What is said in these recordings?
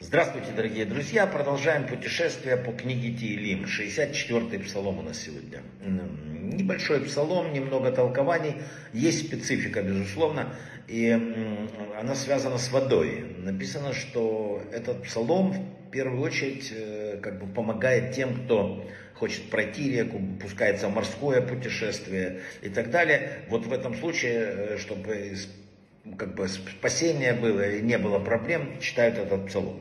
Здравствуйте, дорогие друзья! Продолжаем путешествие по книге Тиилим. 64-й псалом у нас сегодня. Небольшой псалом, немного толкований. Есть специфика, безусловно, и она связана с водой. Написано, что этот псалом в первую очередь э, как бы помогает тем, кто хочет пройти реку, пускается в морское путешествие и так далее. Вот в этом случае, э, чтобы как бы спасение было и не было проблем, читают этот псалом.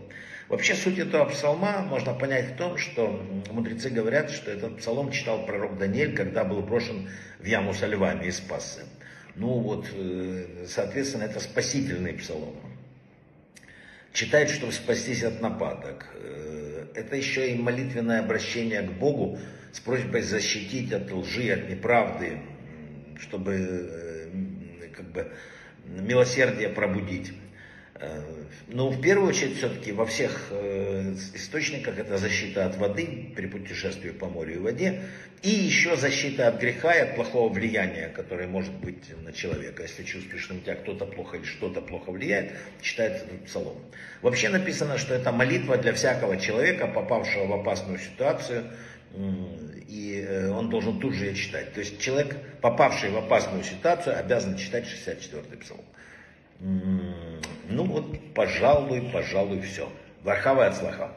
Вообще суть этого псалма можно понять в том, что мудрецы говорят, что этот псалом читал пророк Даниэль, когда был брошен в яму со львами и спасся. Ну вот, э, соответственно, это спасительный псалом. Читает, чтобы спастись от нападок. Э, это еще и молитвенное обращение к Богу с просьбой защитить от лжи, от неправды, чтобы э, как бы милосердие пробудить. Э, Но ну, в первую очередь все-таки во всех э, источниках это защита от воды при путешествии по морю и воде. И еще защита от греха и от плохого влияния, которое может быть на человека. Если чувствуешь, что на тебя кто-то плохо или что-то плохо влияет, читается этот псалом. Вообще написано, что это молитва для всякого человека, попавшего в опасную ситуацию, и э, он должен тут же ее читать. То есть человек, попавший в опасную ситуацию, обязан читать 64-й псалом. Ну вот, пожалуй, пожалуй, все. Вархава от слаха.